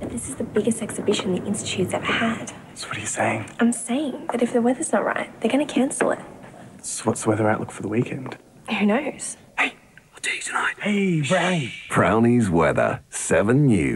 But this is the biggest exhibition the Institute's ever had. So what are you saying? I'm saying that if the weather's not right, they're going to cancel it. So what's the weather outlook for the weekend? Who knows? Hey, I'll tell you tonight. Hey, Brownie. Brownie's weather, 7 News.